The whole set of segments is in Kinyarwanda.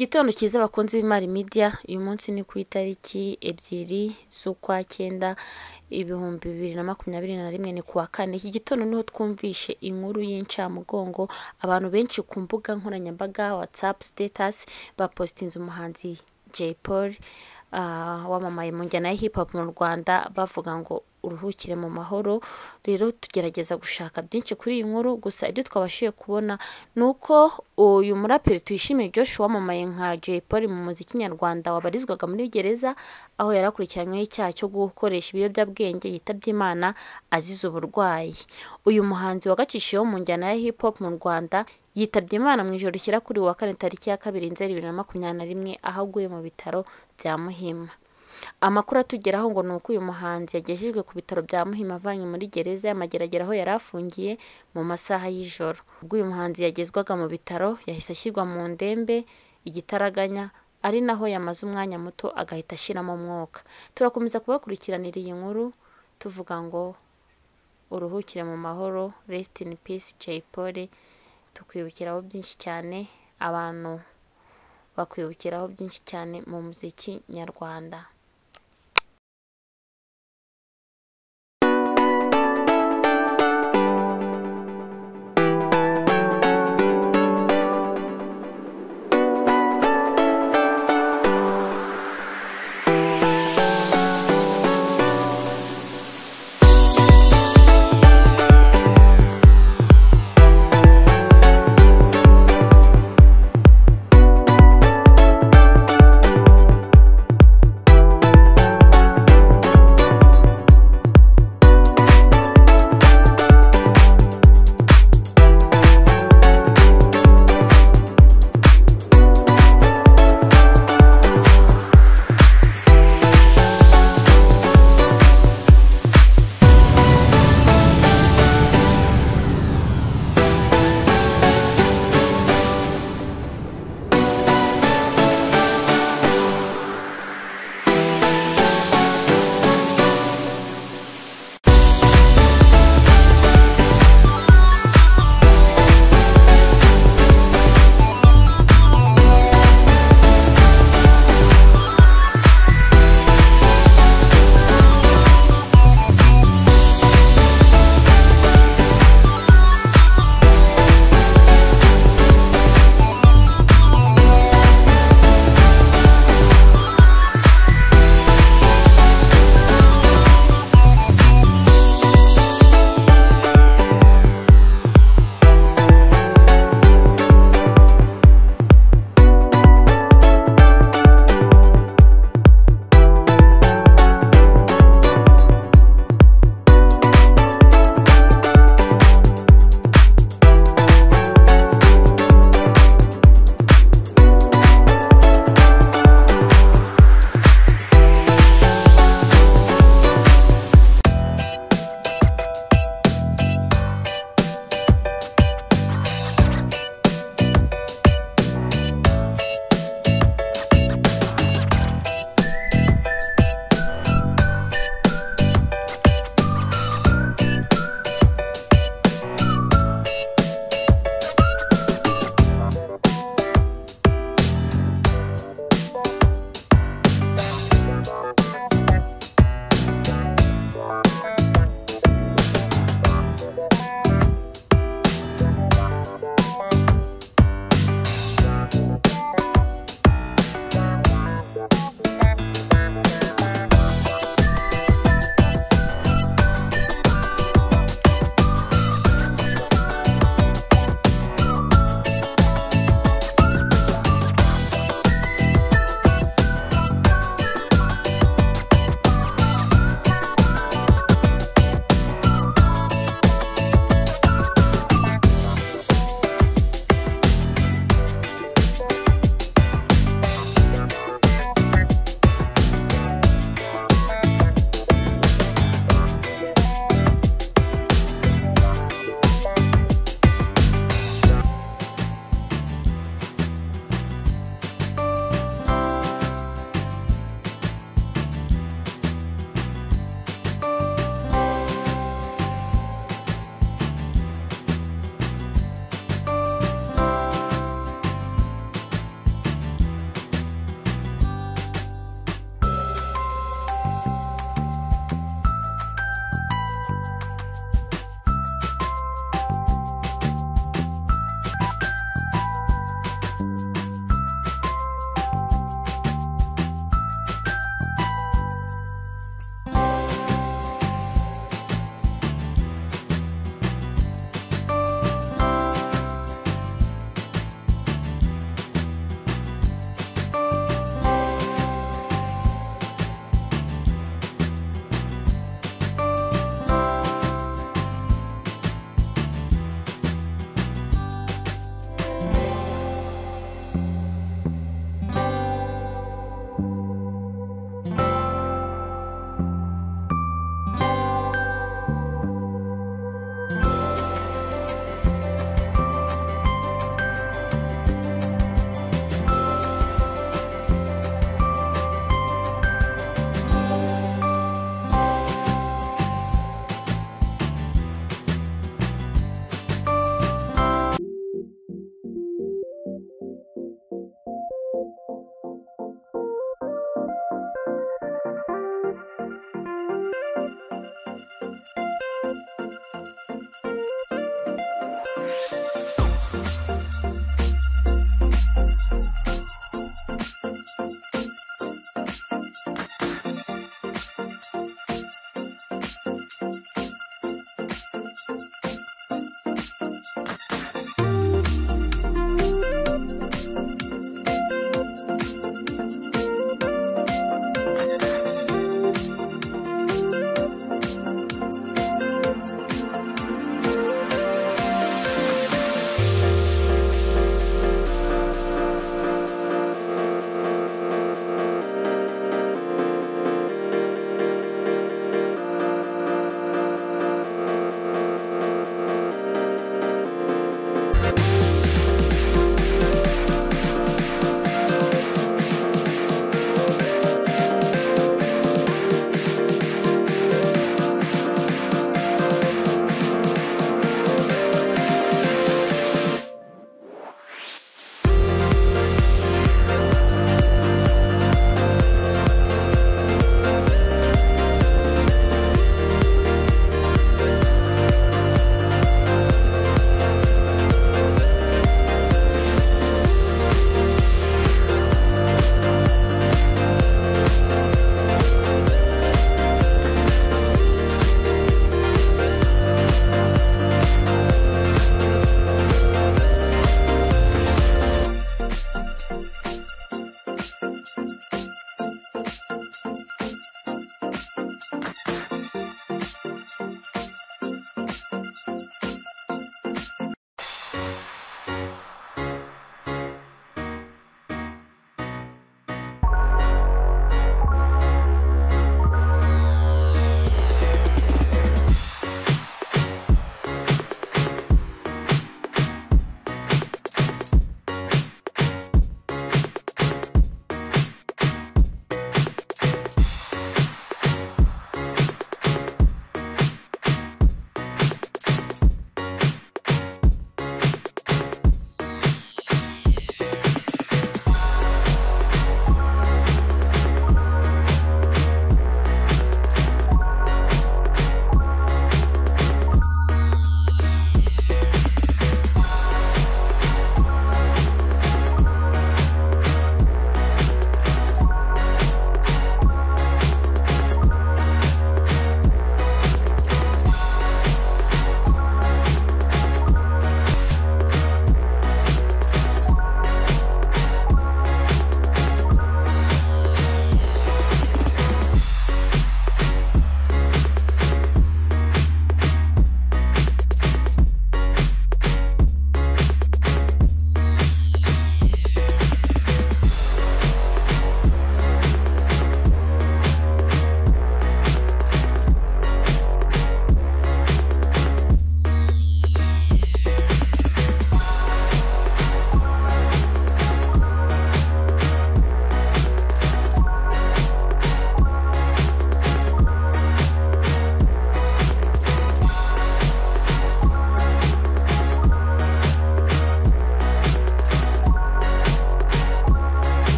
Igitondo cyiza abakunzi b'Imari Media, uyu munsi ni ku itariki ebyiri z'ukwa cyenda ibihumbi bibiri na makumyabiri na rimwe ni kuwa kane. Iki gitondo ni ho twumvishe inkuru y'incamugongo, abantu benshi ku mbuga nkoranyambaga, WhatsApp status bapositinze umuhanzi Jay ah, wamamaye mu njyana ya hip hop mu Rwanda bavuga ngo uruhukire mu mahoro. Rero tugerageza gushaka byinshi kuri iyi nkuru, gusa ibyo twabashije kubona ni uko uyu muraperi Tuyishime Joshua wamamaye nka Jay Polly mu muziki nyarwanda wabarizwaga muri gereza, aho yari akurikiranyweho icyaha cyo gukoresha ibiyobyabwenge yitabye Imana azize uburwayi. Uyu muhanzi wagacishijeho mu njyana ya hip hop mu Rwanda yitabye Imana mu ijoro rishyira kuri wa kane tariki ya kabiri Nzeri bibiri na makumyabiri na rimwe aho aguye mu bitaro bya Muhima. Amakuru atugeraho ngo ni uko uyu muhanzi yagejejwe ku bitaro bya Muhima avanywe muri gereza y'amageragere aho yari afungiye mu masaha y'ijoro. Ubwo uyu muhanzi yagezwaga mu bitaro yahise ashyirwa mu ndembe igitaraganya ari naho yamaze umwanya muto agahita ashiramo umwuka. Turakomeza kubakurikiranira iyi nkuru tuvuga ngo uruhukire mu mahoro rest in peace Jay tukwibukiraho byinshi cyane abantu bakwibukiraho byinshi cyane mu muziki nyarwanda.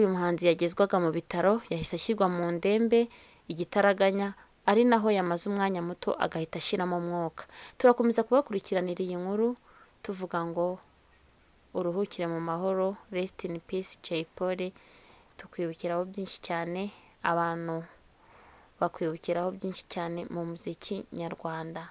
Uyu muhanzi yagezwaga mu bitaro yahise ashyirwa mu ndembe igitaraganya ari naho yamaze umwanya muto agahita ashyiramo umwuka. Turakomeza kubakurikiranira iyi nkuru tuvuga ngo uruhukire mu mahoro resiti ini pisi Jay Polly tukwibukiraho byinshi cyane abantu bakwibukiraho byinshi cyane mu muziki nyarwanda.